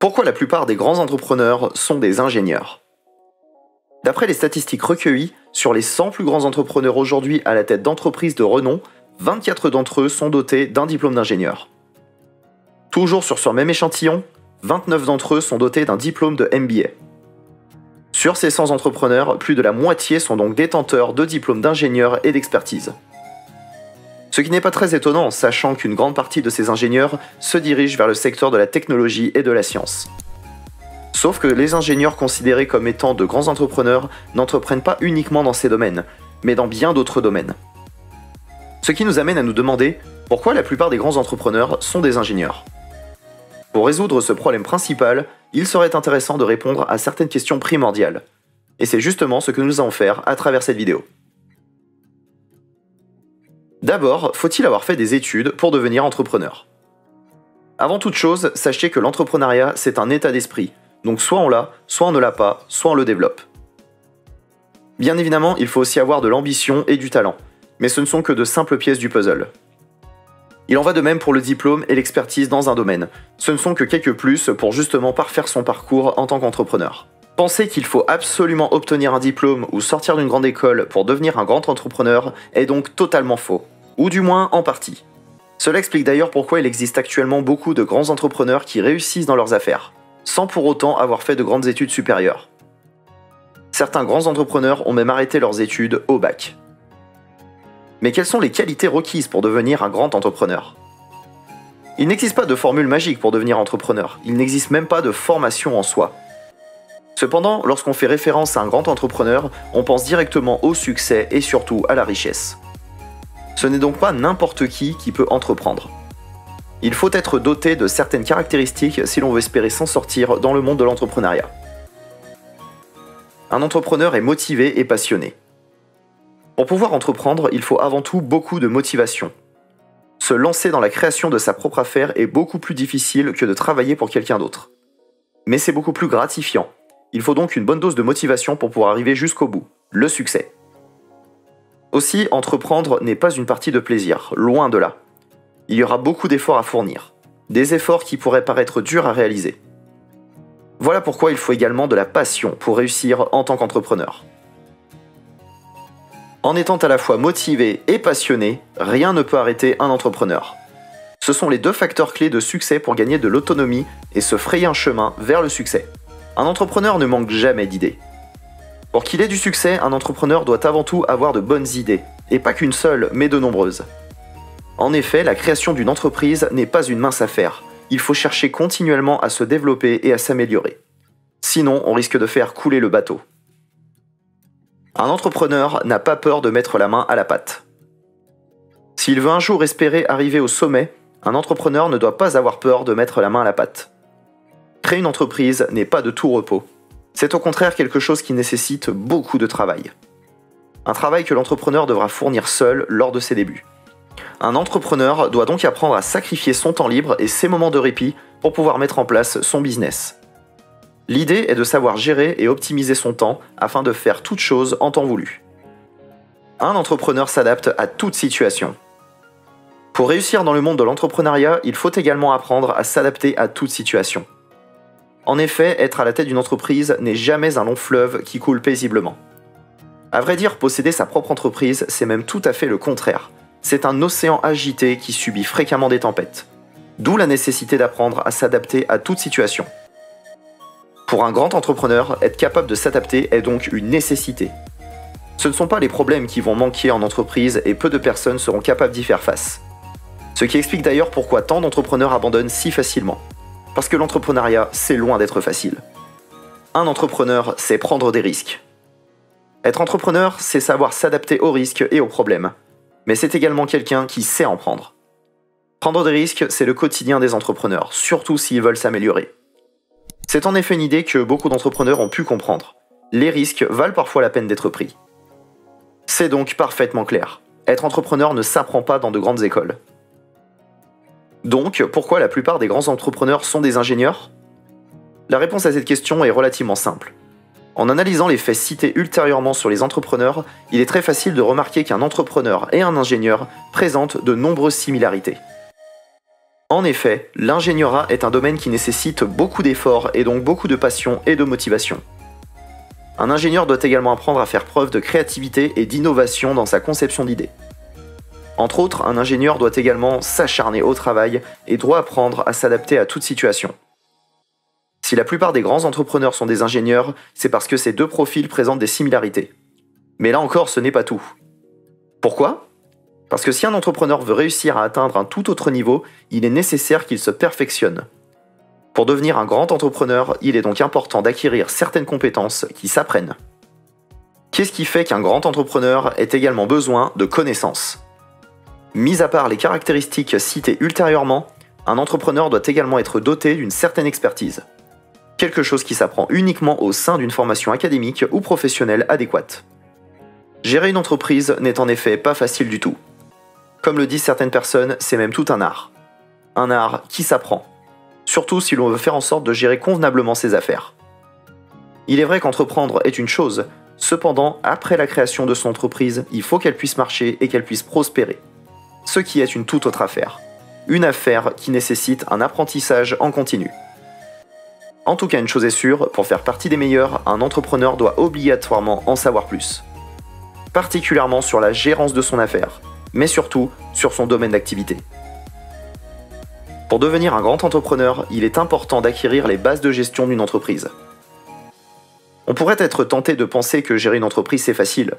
Pourquoi la plupart des grands entrepreneurs sont des ingénieurs? D'après les statistiques recueillies, sur les 100 plus grands entrepreneurs aujourd'hui à la tête d'entreprises de renom, 24 d'entre eux sont dotés d'un diplôme d'ingénieur. Toujours sur ce même échantillon, 29 d'entre eux sont dotés d'un diplôme de MBA. Sur ces 100 entrepreneurs, plus de la moitié sont donc détenteurs de diplômes d'ingénieur et d'expertise. Ce qui n'est pas très étonnant, sachant qu'une grande partie de ces ingénieurs se dirigent vers le secteur de la technologie et de la science. Sauf que les ingénieurs considérés comme étant de grands entrepreneurs n'entreprennent pas uniquement dans ces domaines, mais dans bien d'autres domaines. Ce qui nous amène à nous demander pourquoi la plupart des grands entrepreneurs sont des ingénieurs. Pour résoudre ce problème principal, il serait intéressant de répondre à certaines questions primordiales. Et c'est justement ce que nous allons faire à travers cette vidéo. D'abord, faut-il avoir fait des études pour devenir entrepreneur? Avant toute chose, sachez que l'entrepreneuriat, c'est un état d'esprit. Donc soit on l'a, soit on ne l'a pas, soit on le développe. Bien évidemment, il faut aussi avoir de l'ambition et du talent, mais ce ne sont que de simples pièces du puzzle. Il en va de même pour le diplôme et l'expertise dans un domaine. Ce ne sont que quelques plus pour justement parfaire son parcours en tant qu'entrepreneur. Penser qu'il faut absolument obtenir un diplôme ou sortir d'une grande école pour devenir un grand entrepreneur est donc totalement faux. Ou du moins en partie. Cela explique d'ailleurs pourquoi il existe actuellement beaucoup de grands entrepreneurs qui réussissent dans leurs affaires, sans pour autant avoir fait de grandes études supérieures. Certains grands entrepreneurs ont même arrêté leurs études au bac. Mais quelles sont les qualités requises pour devenir un grand entrepreneur? Il n'existe pas de formule magique pour devenir entrepreneur, il n'existe même pas de formation en soi. Cependant, lorsqu'on fait référence à un grand entrepreneur, on pense directement au succès et surtout à la richesse. Ce n'est donc pas n'importe qui qui peut entreprendre. Il faut être doté de certaines caractéristiques si l'on veut espérer s'en sortir dans le monde de l'entrepreneuriat. Un entrepreneur est motivé et passionné. Pour pouvoir entreprendre, il faut avant tout beaucoup de motivation. Se lancer dans la création de sa propre affaire est beaucoup plus difficile que de travailler pour quelqu'un d'autre. Mais c'est beaucoup plus gratifiant. Il faut donc une bonne dose de motivation pour pouvoir arriver jusqu'au bout, le succès. Aussi, entreprendre n'est pas une partie de plaisir, loin de là. Il y aura beaucoup d'efforts à fournir, des efforts qui pourraient paraître durs à réaliser. Voilà pourquoi il faut également de la passion pour réussir en tant qu'entrepreneur. En étant à la fois motivé et passionné, rien ne peut arrêter un entrepreneur. Ce sont les deux facteurs clés de succès pour gagner de l'autonomie et se frayer un chemin vers le succès. Un entrepreneur ne manque jamais d'idées. Pour qu'il ait du succès, un entrepreneur doit avant tout avoir de bonnes idées, et pas qu'une seule, mais de nombreuses. En effet, la création d'une entreprise n'est pas une mince affaire. Il faut chercher continuellement à se développer et à s'améliorer. Sinon, on risque de faire couler le bateau. Un entrepreneur n'a pas peur de mettre la main à la pâte. S'il veut un jour espérer arriver au sommet, un entrepreneur ne doit pas avoir peur de mettre la main à la pâte. Créer une entreprise n'est pas de tout repos. C'est au contraire quelque chose qui nécessite beaucoup de travail. Un travail que l'entrepreneur devra fournir seul lors de ses débuts. Un entrepreneur doit donc apprendre à sacrifier son temps libre et ses moments de répit pour pouvoir mettre en place son business. L'idée est de savoir gérer et optimiser son temps afin de faire toute chose en temps voulu. Un entrepreneur s'adapte à toute situation. Pour réussir dans le monde de l'entrepreneuriat, il faut également apprendre à s'adapter à toute situation. En effet, être à la tête d'une entreprise n'est jamais un long fleuve qui coule paisiblement. À vrai dire, posséder sa propre entreprise, c'est même tout à fait le contraire. C'est un océan agité qui subit fréquemment des tempêtes. D'où la nécessité d'apprendre à s'adapter à toute situation. Pour un grand entrepreneur, être capable de s'adapter est donc une nécessité. Ce ne sont pas les problèmes qui vont manquer en entreprise et peu de personnes seront capables d'y faire face. Ce qui explique d'ailleurs pourquoi tant d'entrepreneurs abandonnent si facilement. Parce que l'entrepreneuriat, c'est loin d'être facile. Un entrepreneur, c'est prendre des risques. Être entrepreneur, c'est savoir s'adapter aux risques et aux problèmes. Mais c'est également quelqu'un qui sait en prendre. Prendre des risques, c'est le quotidien des entrepreneurs, surtout s'ils veulent s'améliorer. C'est en effet une idée que beaucoup d'entrepreneurs ont pu comprendre. Les risques valent parfois la peine d'être pris. C'est donc parfaitement clair. Être entrepreneur ne s'apprend pas dans de grandes écoles. Donc, pourquoi la plupart des grands entrepreneurs sont des ingénieurs? La réponse à cette question est relativement simple. En analysant les faits cités ultérieurement sur les entrepreneurs, il est très facile de remarquer qu'un entrepreneur et un ingénieur présentent de nombreuses similarités. En effet, l'ingénierat est un domaine qui nécessite beaucoup d'efforts et donc beaucoup de passion et de motivation. Un ingénieur doit également apprendre à faire preuve de créativité et d'innovation dans sa conception d'idées. Entre autres, un ingénieur doit également s'acharner au travail et doit apprendre à s'adapter à toute situation. Si la plupart des grands entrepreneurs sont des ingénieurs, c'est parce que ces deux profils présentent des similarités. Mais là encore, ce n'est pas tout. Pourquoi? Parce que si un entrepreneur veut réussir à atteindre un tout autre niveau, il est nécessaire qu'il se perfectionne. Pour devenir un grand entrepreneur, il est donc important d'acquérir certaines compétences qui s'apprennent. Qu'est-ce qui fait qu'un grand entrepreneur ait également besoin de connaissances? Mis à part les caractéristiques citées ultérieurement, un entrepreneur doit également être doté d'une certaine expertise. Quelque chose qui s'apprend uniquement au sein d'une formation académique ou professionnelle adéquate. Gérer une entreprise n'est en effet pas facile du tout. Comme le disent certaines personnes, c'est même tout un art. Un art qui s'apprend. Surtout si l'on veut faire en sorte de gérer convenablement ses affaires. Il est vrai qu'entreprendre est une chose, cependant, après la création de son entreprise, il faut qu'elle puisse marcher et qu'elle puisse prospérer ce qui est une toute autre affaire. Une affaire qui nécessite un apprentissage en continu. En tout cas, une chose est sûre, pour faire partie des meilleurs, un entrepreneur doit obligatoirement en savoir plus. Particulièrement sur la gérance de son affaire, mais surtout sur son domaine d'activité. Pour devenir un grand entrepreneur, il est important d'acquérir les bases de gestion d'une entreprise. On pourrait être tenté de penser que gérer une entreprise c'est facile,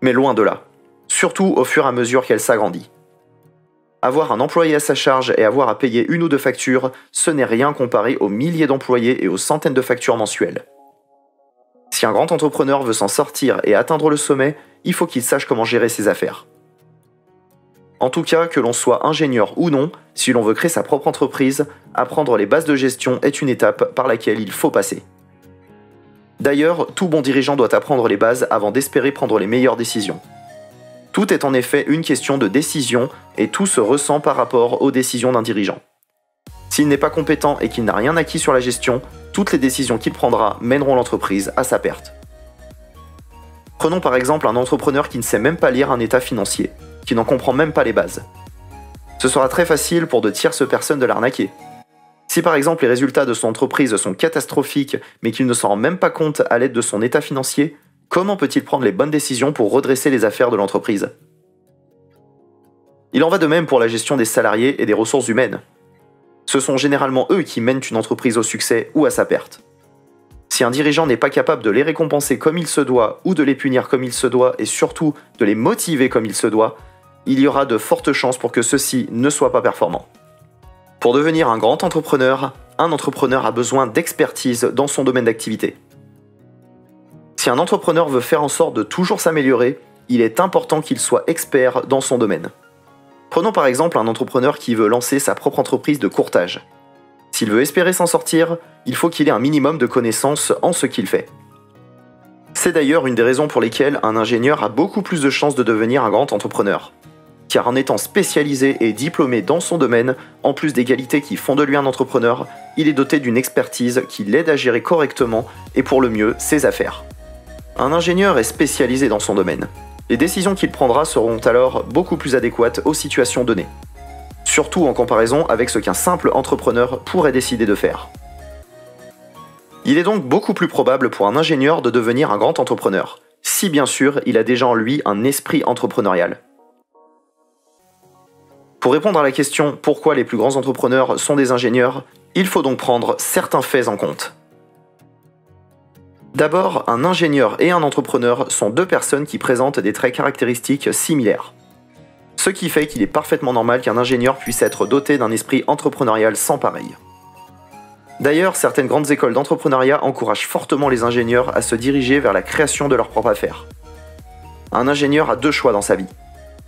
mais loin de là, surtout au fur et à mesure qu'elle s'agrandit. Avoir un employé à sa charge et avoir à payer une ou deux factures, ce n'est rien comparé aux milliers d'employés et aux centaines de factures mensuelles. Si un grand entrepreneur veut s'en sortir et atteindre le sommet, il faut qu'il sache comment gérer ses affaires. En tout cas, que l'on soit ingénieur ou non, si l'on veut créer sa propre entreprise, apprendre les bases de gestion est une étape par laquelle il faut passer. D'ailleurs, tout bon dirigeant doit apprendre les bases avant d'espérer prendre les meilleures décisions. Tout est en effet une question de décision et tout se ressent par rapport aux décisions d'un dirigeant. S'il n'est pas compétent et qu'il n'a rien acquis sur la gestion, toutes les décisions qu'il prendra mèneront l'entreprise à sa perte. Prenons par exemple un entrepreneur qui ne sait même pas lire un état financier, qui n'en comprend même pas les bases. Ce sera très facile pour de tierces personnes de l'arnaquer. Si par exemple les résultats de son entreprise sont catastrophiques mais qu'il ne s'en rend même pas compte à l'aide de son état financier, Comment peut-il prendre les bonnes décisions pour redresser les affaires de l'entreprise? Il en va de même pour la gestion des salariés et des ressources humaines. Ce sont généralement eux qui mènent une entreprise au succès ou à sa perte. Si un dirigeant n'est pas capable de les récompenser comme il se doit ou de les punir comme il se doit et surtout de les motiver comme il se doit, il y aura de fortes chances pour que ceux-ci ne soient pas performants. Pour devenir un grand entrepreneur, un entrepreneur a besoin d'expertise dans son domaine d'activité. Si un entrepreneur veut faire en sorte de toujours s'améliorer, il est important qu'il soit expert dans son domaine. Prenons par exemple un entrepreneur qui veut lancer sa propre entreprise de courtage. S'il veut espérer s'en sortir, il faut qu'il ait un minimum de connaissances en ce qu'il fait. C'est d'ailleurs une des raisons pour lesquelles un ingénieur a beaucoup plus de chances de devenir un grand entrepreneur. Car en étant spécialisé et diplômé dans son domaine, en plus des qualités qui font de lui un entrepreneur, il est doté d'une expertise qui l'aide à gérer correctement et pour le mieux ses affaires. Un ingénieur est spécialisé dans son domaine. Les décisions qu'il prendra seront alors beaucoup plus adéquates aux situations données. Surtout en comparaison avec ce qu'un simple entrepreneur pourrait décider de faire. Il est donc beaucoup plus probable pour un ingénieur de devenir un grand entrepreneur, si bien sûr il a déjà en lui un esprit entrepreneurial. Pour répondre à la question pourquoi les plus grands entrepreneurs sont des ingénieurs, il faut donc prendre certains faits en compte. D'abord, un ingénieur et un entrepreneur sont deux personnes qui présentent des traits caractéristiques similaires. Ce qui fait qu'il est parfaitement normal qu'un ingénieur puisse être doté d'un esprit entrepreneurial sans pareil. D'ailleurs, certaines grandes écoles d'entrepreneuriat encouragent fortement les ingénieurs à se diriger vers la création de leur propre affaire. Un ingénieur a deux choix dans sa vie.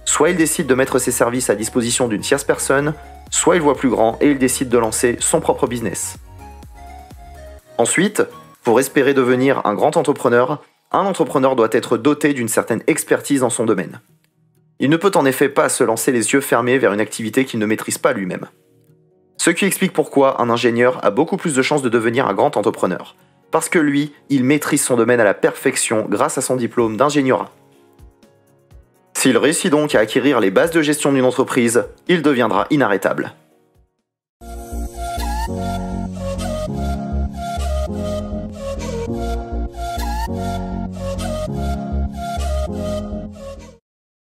Soit il décide de mettre ses services à disposition d'une tierce personne, soit il voit plus grand et il décide de lancer son propre business. Ensuite, pour espérer devenir un grand entrepreneur, un entrepreneur doit être doté d'une certaine expertise dans son domaine. Il ne peut en effet pas se lancer les yeux fermés vers une activité qu'il ne maîtrise pas lui-même. Ce qui explique pourquoi un ingénieur a beaucoup plus de chances de devenir un grand entrepreneur. Parce que lui, il maîtrise son domaine à la perfection grâce à son diplôme d'ingénieur. S'il réussit donc à acquérir les bases de gestion d'une entreprise, il deviendra inarrêtable.